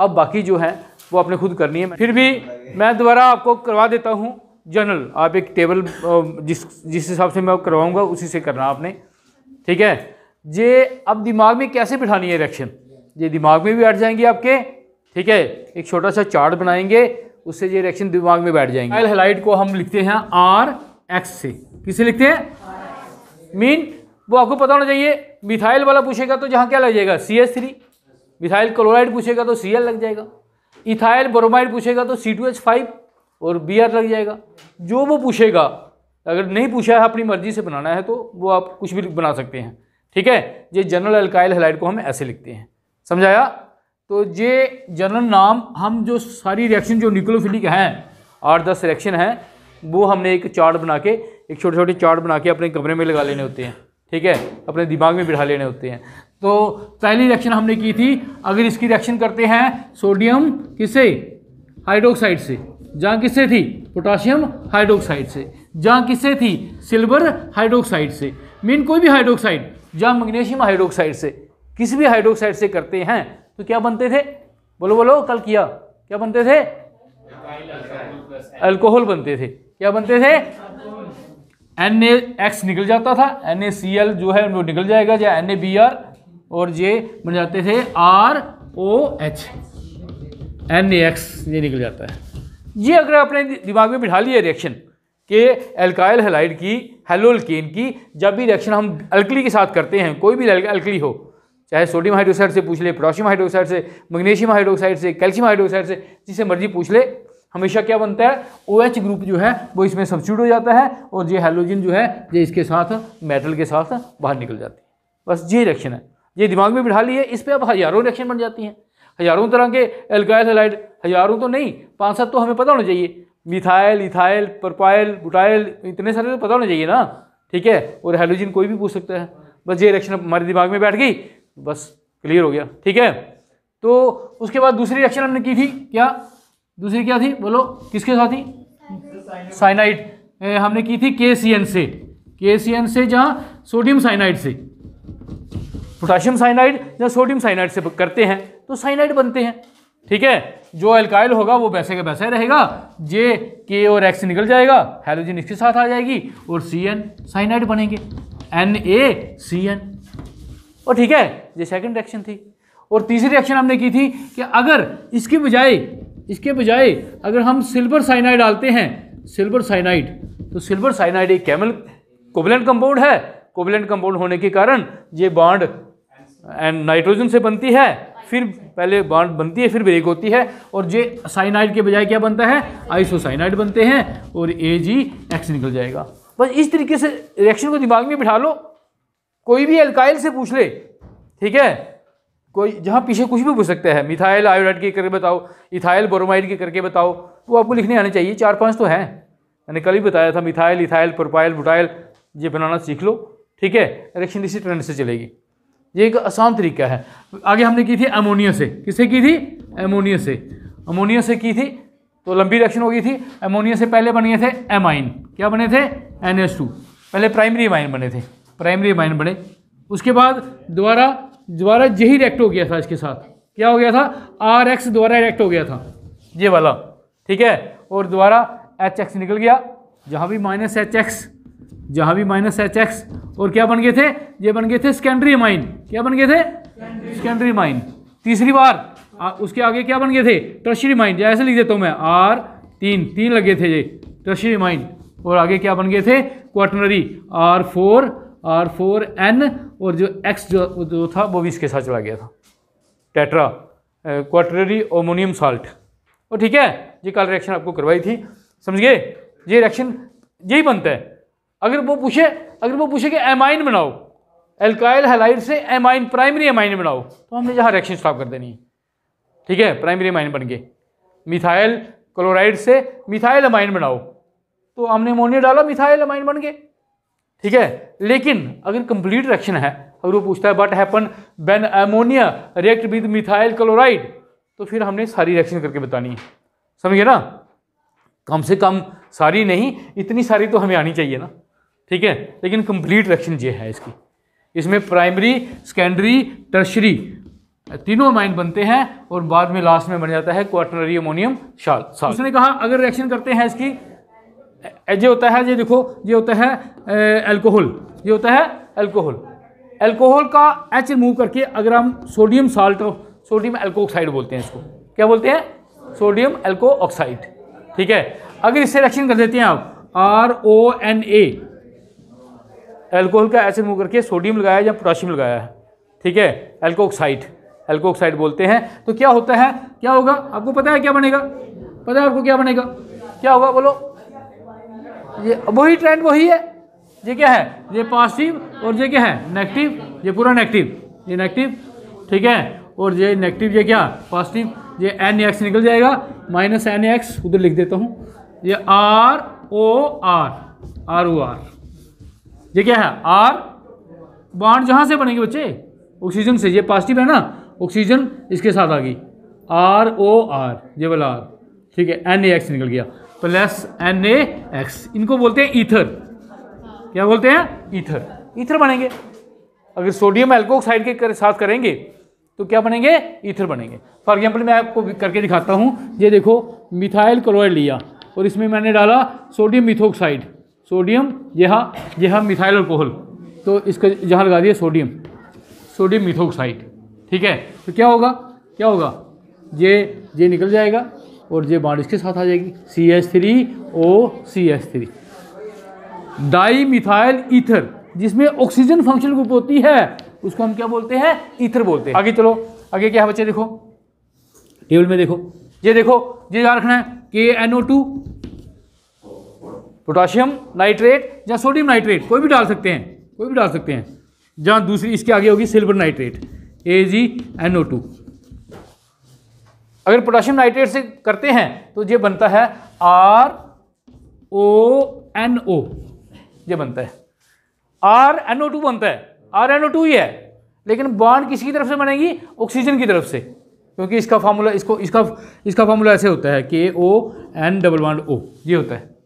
अब बाकी जो है, वो आपने खुद करनी है। फिर भी मैं दोबारा आपको करवा देता हूँ जनरल आप एक टेबल जिस जिस हिसाब से मैं करवाऊँगा, उसी से करना आपने। ठीक है? ये अब दिमाग में कैसे बिठानी है रिएक्शन ये दिमाग में भी बैठ जाएँगे आपके, ठीक है? एक छोटा सा चार्ट बनाएँगे, उससे ये रिएक्शन दिमाग में बैठ जाएँगे। हेलाइट को हम लिखते हैं आर एक्स से। किसे लिखते हैं? मीन वो आपको पता होना चाहिए मिथाइल वाला पूछेगा तो जहाँ क्या लग जाएगा C S three methyl chloride पूछेगा तो सी लग जाएगा। इथाइल ब्रोमाइड पूछेगा तो सी टू एच फाइव और बी आर लग जाएगा। जो वो पूछेगा, अगर नहीं पूछा है, अपनी मर्ज़ी से बनाना है तो वो आप कुछ भी बना सकते हैं। ठीक है? ये जनरल अल्काइल हेलाइड को हम ऐसे लिखते हैं। समझाया? तो ये जनरल नाम, हम जो सारी रिएक्शन जो न्यूक्लियोफिलिक हैं, आठ दस रिएक्शन हैं, वो हमने एक चार्ट बना के, एक छोटे छोटे चार्ट बना के अपने कमरे में लगा लेने होते हैं। ठीक है? अपने दिमाग में बिठा लेने होते हैं। तो पहली रिएक्शन हमने की थी। अगर इसकी रिएक्शन करते हैं सोडियम किसे? हाइड्रोक्साइड से। जहाँ किससे थी? पोटाशियम हाइड्रोक्साइड से। जहाँ किससे थी? सिल्वर हाइड्रोक्साइड से। मीन कोई भी हाइड्रोक्साइड जहाँ मैग्नीशियम हाइड्रोक्साइड से। किसी भी हाइड्रोक्साइड से करते हैं तो क्या बनते थे? बोलो बोलो, कल किया। क्या बनते थे? अल्कोहल बनते थे। क्या बनते थे? एन एक्स निकल जाता था। एन ए सी एल जो है, वो निकल जाएगा, या एन ए बी आर और ये बन जाते थे R O H. N X ये निकल जाता है। ये अगर आपने दिमाग में बिठा लिया रिएक्शन कि एल्काइल हेलाइड की हेलोल्केन की, जब भी रिएक्शन हम अल्कली के साथ करते हैं, कोई भी अल्कली हो, चाहे सोडियम हाइड्रोक्साइड से पूछ ले पोटाशियम हाइड्रोक्साइड से मैग्नीशियम हाइड्रोक्साइड से कैल्शियम हाइड्रोक्साइड से, जिसे मर्ज़ी पूछ ले, हमेशा क्या बनता है? ओ OH ग्रुप जो है, वो इसमें सब्सिट्यूट हो जाता है और ये हेलोजन जो है, ये इसके साथ मेटल के साथ बाहर निकल जाती है। बस ये रिएक्शन है। ये दिमाग में बिठा ली है इस पर अब हज़ारों रिएक्शन बन जाती हैं। हज़ारों तरह के एल्काइल हेलाइड हज़ारों तो नहीं, पाँच सात तो हमें पता होना चाहिए। मिथाइल इथाइल परपाइल बुटाइल इतने सारे तो पता होने चाहिए ना। ठीक है? और हेलोजिन कोई भी पूछ सकता है। बस ये रिएक्शन हमारे दिमाग में बैठ गई, बस क्लियर हो गया। ठीक है? तो उसके बाद दूसरी रिएक्शन हमने की थी, क्या? दूसरी क्या थी? बोलो, किसके साथ थी? साइनाइड हमने की थी के सी एन से। के सी एन से जहाँ सोडियम साइनाइड से। पोटाशियम साइनाइड या सोडियम साइनाइड से करते हैं तो साइनाइड बनते हैं, ठीक है? जो एल्काइल होगा वो वैसे का वैसे रहेगा जे के और एक्स निकल जाएगा हेलोजन इसके साथ आ जाएगी और सी एन साइनाइड बनेंगे एन ए सी एन और ठीक है, ये सेकंड रिएक्शन थी। और तीसरी रिएक्शन हमने की थी कि अगर इसके बजाय इसके बजाय अगर हम सिल्वर साइनाइड डालते हैं सिल्वर साइनाइड तो सिल्वर साइनाइड एक केमल कोवलेंट कंपाउंड है। कोवलेंट कंपाउंड होने के कारण ये बॉन्ड एंड नाइट्रोजन से बनती है, फिर पहले बॉन्ड बनती है, फिर ब्रेक होती है। और जे साइनाइड के बजाय क्या बनता है? आइसोसाइनाइड बनते हैं और ए जी एक्स निकल जाएगा। बस इस तरीके से रिएक्शन को दिमाग में बिठा लो। कोई भी एल्काइल से पूछ ले, ठीक है? कोई जहाँ पीछे कुछ भी पूछ सकता है। मिथाइल आयोडाइड के करके बताओ इथाइल बोरोमाइड के करके बताओ, वो आपको लिखने आने चाहिए। चार पाँच तो हैं। मैंने कल ही बताया था मिथाइल इथाइल प्रोपाइल बुटाइल ये बनाना सीख लो, ठीक है? रिएक्शन इसी ट्रेंड से चलेगी। ये एक आसान तरीका है। आगे हमने की थी अमोनिया से। किससे की थी? एमोनिया से। अमोनिया से की थी तो लंबी रिएक्शन हो गई थी। अमोनिया से पहले बने थे एमाइन क्या बने थे? एन पहले प्राइमरी एमाइन बने थे। प्राइमरी एमाइन बने। उसके बाद दोबारा दोबारा यही रिएक्ट हो गया था इसके साथ। क्या हो गया था? आर एक्स दोबारा रिएक्ट हो गया था। ये वाला। ठीक है? और दोबारा एच एक्स निकल गया। जहाँ भी माइनस एच एक्स जहाँ भी माइनस एच एक्स और क्या बन गए थे? ये बन गए थे सेकेंडरी माइन क्या बन गए थे? सेकेंडरी माइन तीसरी बार आ, उसके आगे क्या बन गए थे? टर्शरी माइन जैसे लिख देता हूँ मैं। आर तीन तीन लगे थे ये। टर्शरी माइन और आगे क्या बन गए थे? Quaternary R four R four N और जो एक्स जो जो था वो भी इसके साथ चला गया था। टेट्रा क्वाटनरी ओमोनियम साल्ट और ठीक है ये कल रिएक्शन आपको करवाई थी। समझ गए? ये रिएक्शन यही बनता है। अगर वो पूछे, अगर वो पूछे कि एमाइन बनाओ एल्काइल हेलाइड से एमाइन प्राइमरी एमाइन बनाओ तो हमने जहाँ रिएक्शन स्टॉप कर देनी है। ठीक है? प्राइमरी एमाइन बन गए। मिथाइल क्लोराइड से मिथाइल अमाइन बनाओ। तो हमने अमोनिया डाला मिथाइल अमाइन बन गए। ठीक है? लेकिन अगर कंप्लीट रिएक्शन है, अगर वो पूछता है but happen when ammonia react with methyl chloride तो फिर हमने सारी रिएक्शन करके बतानी है। समझिए ना? कम से कम सारी नहीं, इतनी सारी तो हमें आनी चाहिए ना। ठीक है? लेकिन कंप्लीट रिएक्शन ये है इसकी। इसमें प्राइमरी सेकेंडरी टर्शरी तीनों अमाइन बनते हैं और बाद में लास्ट में बन जाता है क्वार्टनरी अमोनियम साल्ट उसने कहा, अगर रिएक्शन करते हैं इसकी ये होता है, ये देखो, ये होता है अल्कोहल ये होता है अल्कोहल अल्कोहल का एच रिमूव करके अगर हम सोडियम साल्ट सोडियम एल्कोक्साइड बोलते हैं इसको। क्या बोलते हैं? सोडियम एल्को ऑक्साइड ठीक है? अगर इससे रिएक्शन कर देते हैं आप R O N A alcohol का एच रिमूव करके सोडियम लगाया या पोटाशियम लगाया है। ठीक है? एल्कोक्साइड एल्कोक्साइड बोलते हैं। तो क्या होता है? क्या होगा? आपको पता है क्या बनेगा? पता है आपको क्या बनेगा? क्या होगा? बोलो। ये वही ट्रेंड वही है। ये क्या है? ये पॉजिटिव और ये क्या है? नेगेटिव ये पूरा नेगेटिव ये नेगेटिव ठीक है? और ये नेगेटिव ये क्या? पॉजिटिव ये एन एक्स निकल जाएगा। माइनस एन एक्स उधर लिख देता हूँ। ये R O R R O R ये क्या है? आर बॉन्ड जहाँ से बनेंगे बच्चे? ऑक्सीजन से। ये पॉजिटिव है ना? ऑक्सीजन इसके साथ आ गई। आर ओ आर ये वाला आर ठीक है एन ए एक्स निकल गया। प्लस एन ए एक्स इनको बोलते हैं ईथर क्या बोलते हैं? ईथर ईथर बनेंगे। अगर सोडियम एल्कोक्साइड के कर, साथ करेंगे तो क्या बनेंगे? ईथर बनेंगे। फॉर एग्ज़ाम्पल मैं आपको करके दिखाता हूँ। ये देखो मिथाइल क्लोराइड लिया। और इसमें मैंने डाला सोडियम मिथोक्साइड सोडियम, यहाँ यहाँ मिथाइल अल्कोहल। तो इसका जहाँ लगा दिया सोडियम। Sodium methoxide. ठीक है? तो क्या होगा? क्या होगा? ये ये निकल जाएगा और ये बाड इसके साथ आ जाएगी। C H three O C H three di methyl ether, जिसमें ऑक्सीजन फ़ंक्शन ग्रुप होती है, उसको हम क्या बोलते हैं? ईथर बोलते हैं। आगे चलो। आगे क्या है बच्चे देखो? टेबल में देखो। ये देखो, ये याद रखना है। K N O two potassium nitrate या सोडियम नाइट्रेट, कोई भी डाल सकते हैं, कोई भी डाल सकते हैं। जहाँ दूसरी इसके आगे होगी silver nitrate A G N O two अगर पोटाशियम नाइट्रेट से करते हैं तो ये बनता है आर ओ एन ओ ये बनता है। आर एन ओ टू बनता है। आर एन ओ टू ही है, लेकिन बॉन्ड किसी की तरफ़ से बनेगी? ऑक्सीजन की तरफ़ से। क्योंकि इसका फार्मूला इसको, इसका इसका फार्मूला ऐसे होता है के O N double bond O ये होता है।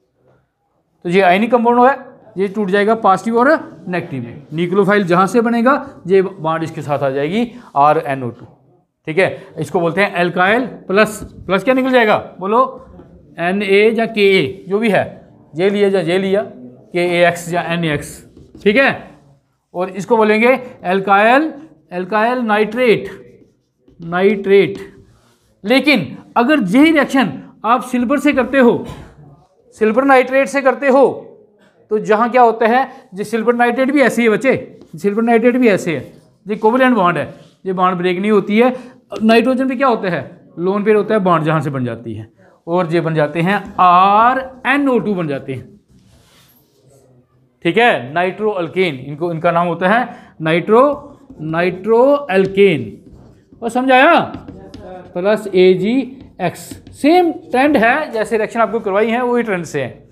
तो ये आयनिक कंपाउंड है, ये टूट जाएगा पॉजिटिव और नेगेटिव में न्यूक्लियोफाइल जहाँ से बनेगा, ये बॉन्ड इसके साथ आ जाएगी आर एन ओ टू ठीक है? इसको बोलते हैं एल्काइल प्लस प्लस क्या निकल जाएगा? बोलो एन ए या के ए जो भी है। जे लिया या जे लिया के ए एक्स या एन एक्स ठीक है? और इसको बोलेंगे एल्काइल एल्काइल नाइट्रेट नाइट्रेट लेकिन अगर यही रिएक्शन आप सिल्वर से करते हो सिल्वर नाइट्रेट से करते हो तो जहाँ क्या होता है जो सिल्वर नाइट्रेट भी ऐसे ही है बच्चे सिल्वर नाइट्रेट भी ऐसे है। ये कोवलेंट बॉन्ड है ये बॉन्ड ब्रेक नहीं होती है। नाइट्रोजन भी क्या होता है लोन पेयर होता है बॉन्ड जहाँ से बन जाती है और ये बन जाते हैं आर एन ओ टू बन जाते हैं। ठीक है नाइट्रो अल्केन इनको इनका नाम होता है नाइट्रो नाइट्रो अल्केन। और समझाया? Plus A G X same trend है, जैसे रिएक्शन आपको करवाई है, वही ट्रेंड से है।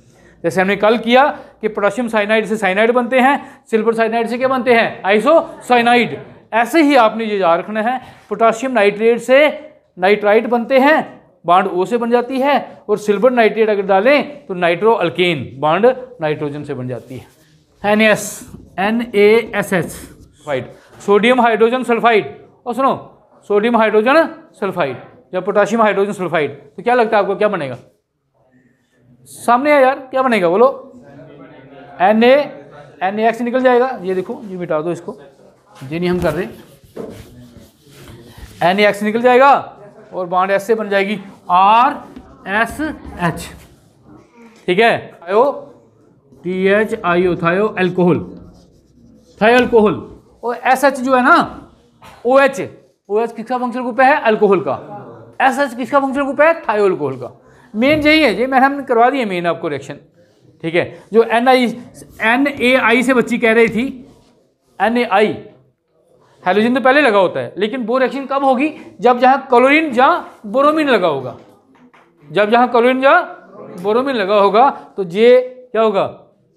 जैसे हमने कल किया कि पोटाशियम साइनाइड से साइनाइड बनते हैं सिल्वर साइनाइड से क्या बनते हैं? आइसो साइनाइड ऐसे ही आपने ये याद रखना है पोटाशियम नाइट्रेट से नाइट्राइट बनते हैं बाड ओ से बन जाती है, और सिल्वर नाइट्रेट अगर डालें तो नाइट्रो अल्केन बाड नाइट्रोजन से बन जाती है। N S N A S H sulphide sodium hydrogen sulphide और सुनो सोडियम हाइड्रोजन सल्फाइड या पोटाशियम हाइड्रोजन सल्फाइड तो क्या लगता है आपको, क्या बनेगा? सामने है यार, क्या बनेगा? बोलो। एन ए एन एक्स निकल जाएगा। ये देखो, ये मिटा दो इसको। ये नहीं हम कर रहे। एन एक्स निकल जाएगा और बॉन्ड एस से बन जाएगी आर एस एच ठीक है? आयो टी एच आई ओ थायो एल्कोहल थायो अल्कोहल और एस एच जो है ना ओ एच ओ एच किसका फ़ंक्शन ग्रुप है? एल्कोहल का। एस एच किसका फ़ंक्शन ग्रुप है थायो अल्कोहल का। मेन यही है, ये मैंने हमने करवा दिया मेन आपको रिएक्शन ठीक है? जो एन आई एन ए आई से बच्ची कह रही थी एन ए आई हाइड्रोजन तो पहले लगा होता है, लेकिन वो रिएक्शन कब होगी? जब जहाँ क्लोरीन जहाँ बोरोमिन लगा होगा। जब जहाँ क्लोरीन जहाँ बोरोमिन लगा होगा तो जे क्या होगा?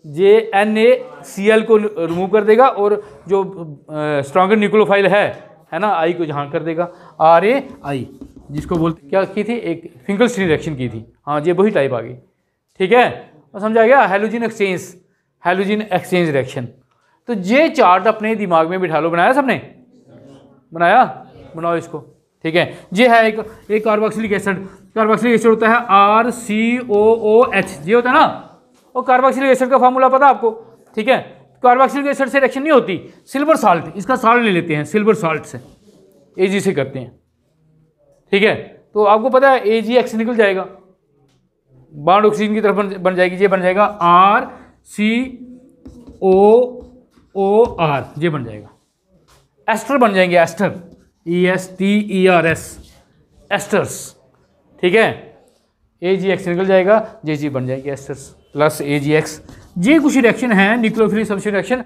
J N A C L को रिमूव कर देगा और जो स्ट्रॉन्गर न्यूक्लोफाइल है है ना? आई को जहाँ कर देगा। आर ए आई जिसको बोलते, क्या की थी? एक फिंगल स्ट्रीन रिएक्शन की थी। हाँ ये वही टाइप आ गई। ठीक है? और समझा गया halogen exchange halogen exchange reaction तो ये चार्ट अपने दिमाग में बिठा लो। बनाया सबने? बनाया? बनाओ इसको। ठीक है? ये है एक एक कार्बोक्सिलिक एसिड कार्बोक्सिलिक एसिड होता है आर सी ओ ओ एच ये होता है ना? और कार्बोक्सिलिक एसिड का फार्मूला पता आपको? ठीक है? कार्बोक्सिलिक एसिड से रिएक्शन नहीं होती। सिल्वर साल्ट इसका साल्ट ले लेते हैं सिल्वर साल्ट से। ए जी से करते हैं। ठीक है? तो आपको पता है ए जी एक्स निकल जाएगा। बाड ऑक्सीजन की तरफ़ बन, जाएगी ये बन जाएगा आर सी ओ ओ आर ये बन जाएगा। एस्टर बन जाएँगे ester E S T E R S esters ठीक है? ए जी एक्स निकल जाएगा जे जी बन जाएगी esters plus A G X ये कुछ रिएक्शन है न्यूक्लियोफिलिक सबसे रिएक्शन